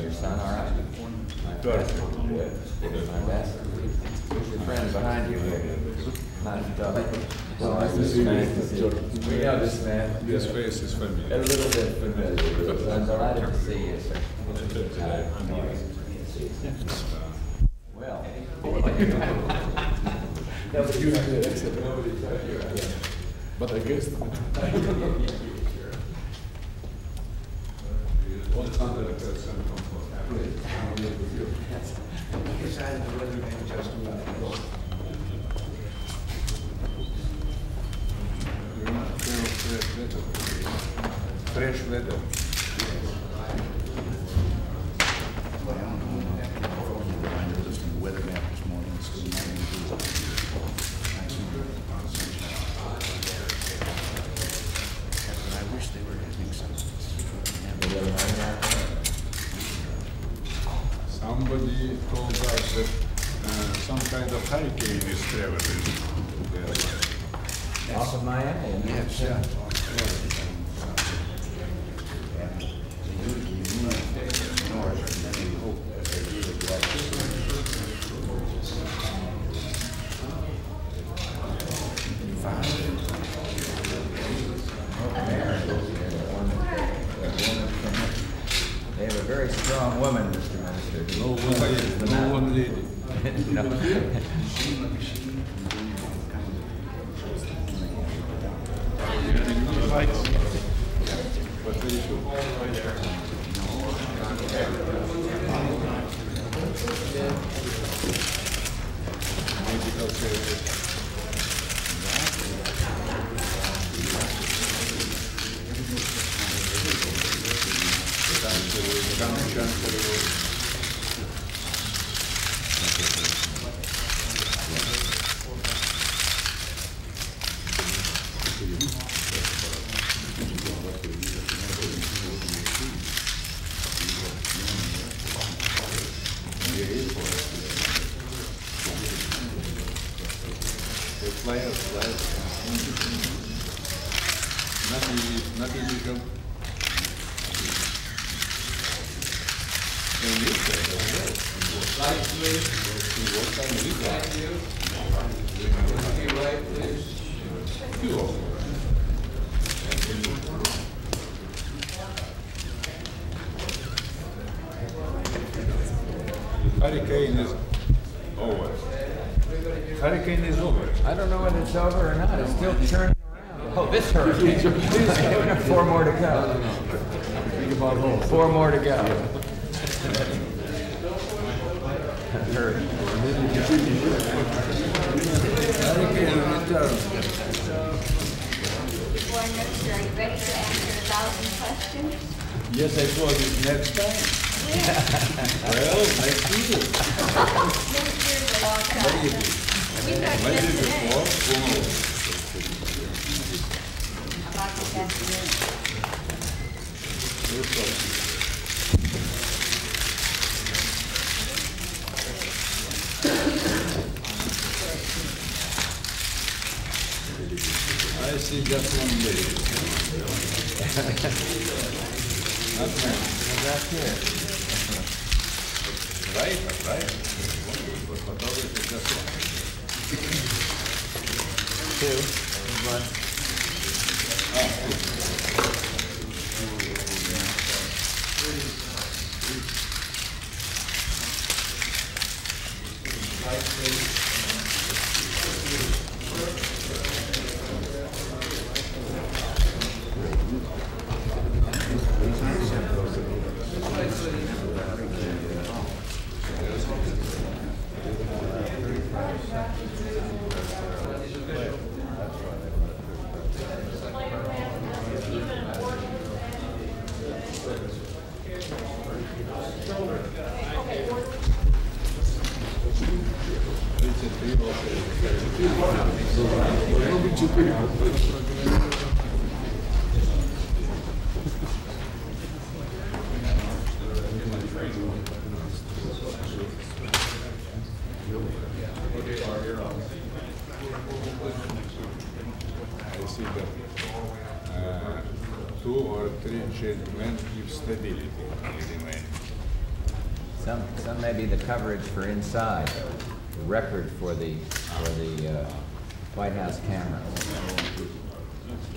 Your son, all right? Good. My best. Who's your friend behind you here? Not Doug. Well, nice to see you. We know this man. This face is familiar. A little bit familiar. I'm delighted to see you, sir. Well. But I guess. One Fresh. Weather map this morning, it's still nine degrees. I wish they were having some. Somebody told us that uh, some kind of hurricane is traveling. there. Off of Miami. Yes, yeah. Deus. Flyers, flyers. Not illegal, not illegal. In this way, as well. In what time legal? Few of them. Hurricane is over. Hurricane is over. I don't know whether it's over or not. It's still churning around. Oh, this hurricane. Four more to go. Four more to go. Foreign Minister, are you ready to answer a thousand questions? Yes, I saw it next time. Well, I see it. Minister's a long time. I see just one many. That's here. Right, right. But photography is just one. Two. One. I see that uh, two or three children give stability. Some, some may be the coverage for inside, the record for the, for the uh, White House cameras.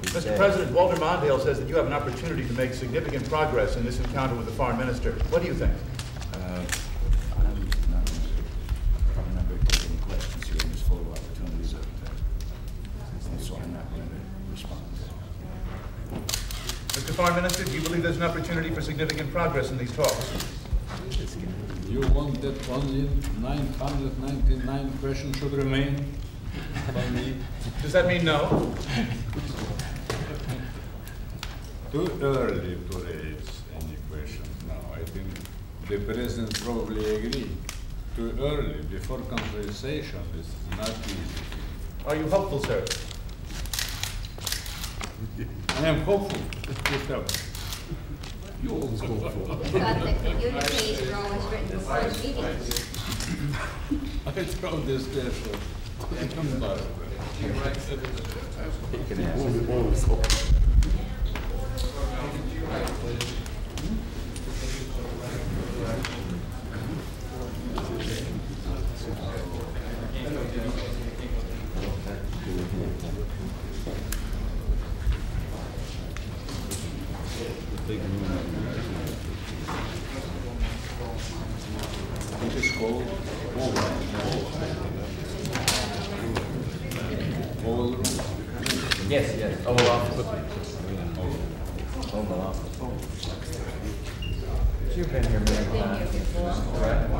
Mr. President, Walter Mondale says that you have an opportunity to make significant progress in this encounter with the foreign minister. What do you think? Mr. Foreign Minister, do you believe there's an opportunity for significant progress in these talks? You want that only 999 questions should remain? Does that mean no? Too early to raise any questions now. I think the president probably agree. Too early, before conversation, is not easy. Are you hopeful, sir? I am hopeful. Just have- I thought that communiques were always written before the meeting. I throw this there for, come back. You can ask. It Yes, yes, Oval Office. Oval Office. You've been here many times. Right?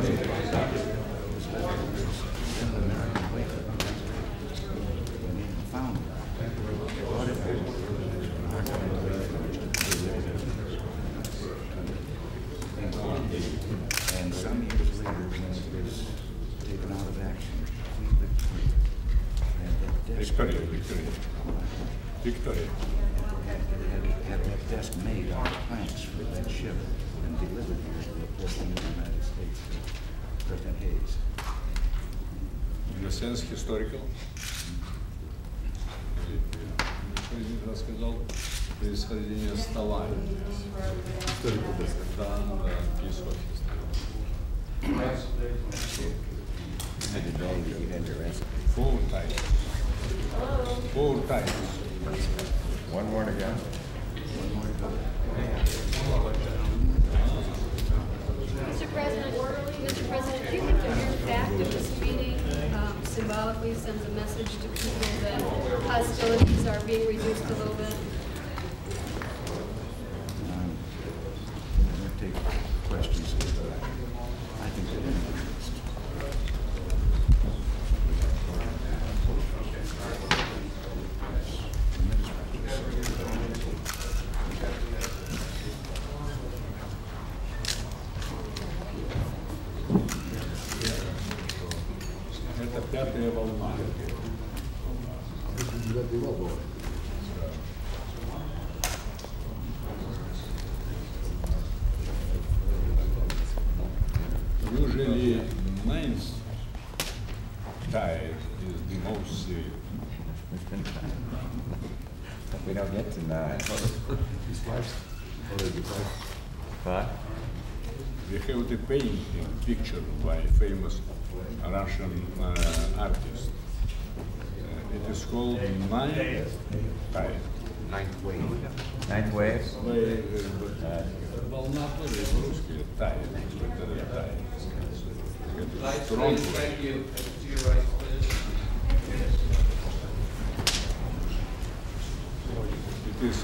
Found it. Brought it back. And some years later, when it was taken out of action, we withdrew. And that desk Victoria, Victoria. Victoria. had, had, had that desk made out of planks for that ship and delivered here to the President of the United States, uh, President Hayes. In a sense historical. Президент рассказал происхождение стола. Да, да, piece of history. Maybe they get interested. Four times. Four times. One more to go. Mr. President, Mr. President, do you think the mere fact of this meeting um, symbolically sends a message to people that hostilities are being reduced a little bit? ties is the most serious. we don't get to nine. His wife's already What? We have the painting, picture by famous Russian uh, artist. Uh, it is called Nine Tide. Ninth wave. Ninth wave? Well, not the uh, Russian, tide. Uh, strong wave. It is.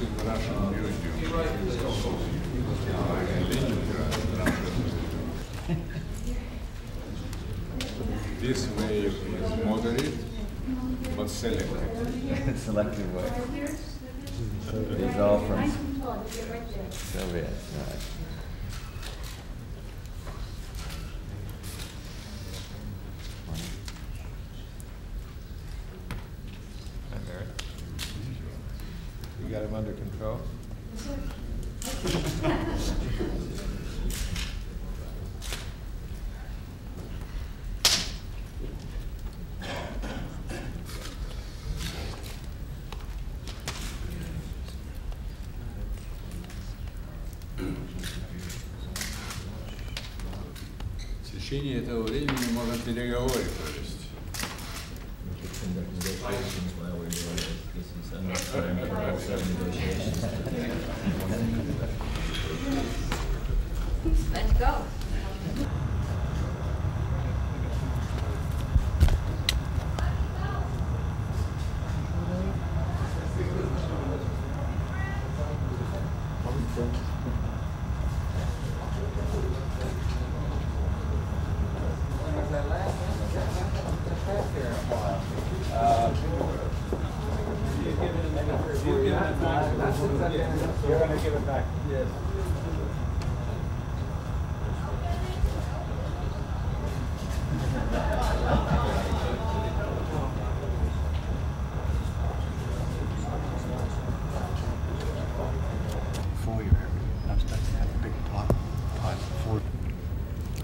This wave is moderate, but selective. Selective way. These all from Soviet, right. течение этого времени можно можем переговоры провести.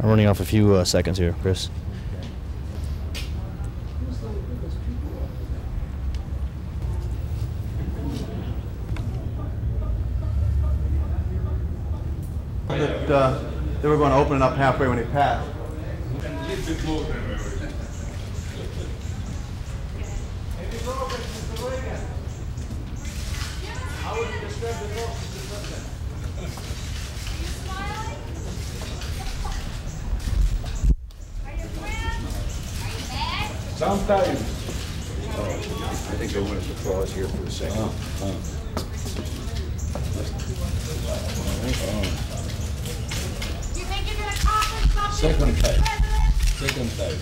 I'm running off a few uh, seconds here, Chris. that uh, they were going to open it up halfway when he passed. Are you friends? Are you mad? Sometimes. I think they want us to pause here for a second. You think you're gonna accomplish something? Second Mr. time. Second time.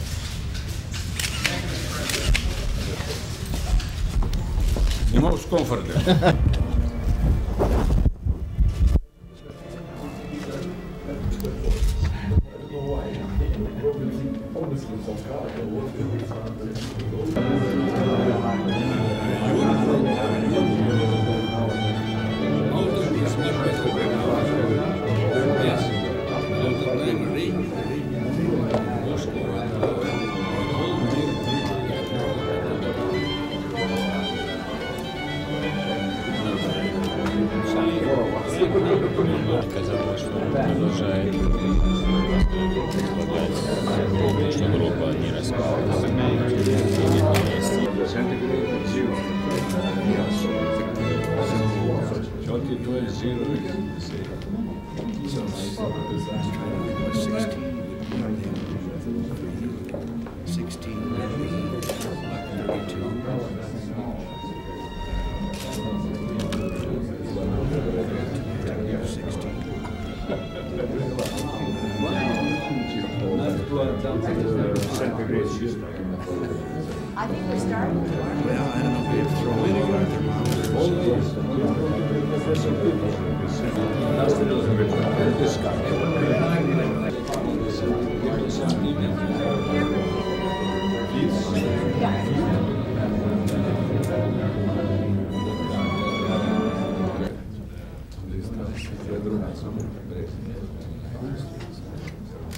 The most comfortable. I think we're starting. Well, I don't know if we have to throw in a thermometer.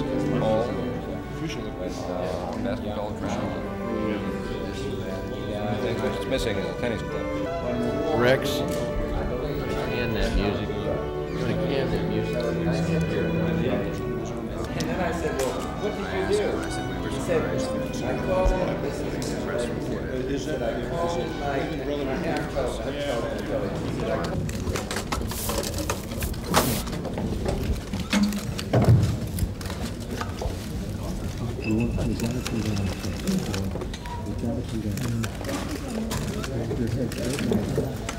That is all uh, basketball officials. The thing that's missing is a tennis club. Rex. Can that music. Can that music. And then I said, well, what did you do? He said, I called, this is the press said, I called my, my half cousin, I Thank you.